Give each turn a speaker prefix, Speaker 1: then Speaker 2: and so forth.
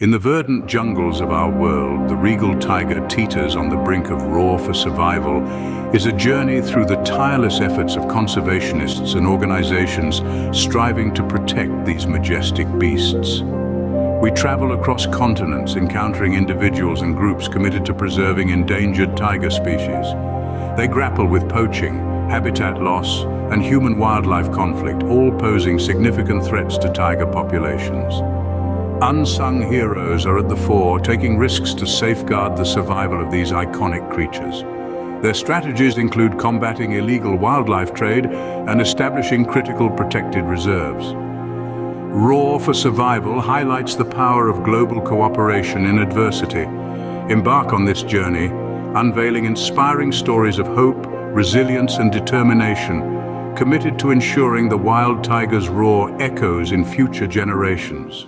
Speaker 1: In the verdant jungles of our world, the regal tiger teeters on the brink of roar for survival is a journey through the tireless efforts of conservationists and organizations striving to protect these majestic beasts. We travel across continents encountering individuals and groups committed to preserving endangered tiger species. They grapple with poaching, habitat loss, and human-wildlife conflict, all posing significant threats to tiger populations. Unsung heroes are at the fore, taking risks to safeguard the survival of these iconic creatures. Their strategies include combating illegal wildlife trade and establishing critical protected reserves. Roar for Survival highlights the power of global cooperation in adversity. Embark on this journey, unveiling inspiring stories of hope, resilience and determination, committed to ensuring the wild tiger's roar echoes in future generations.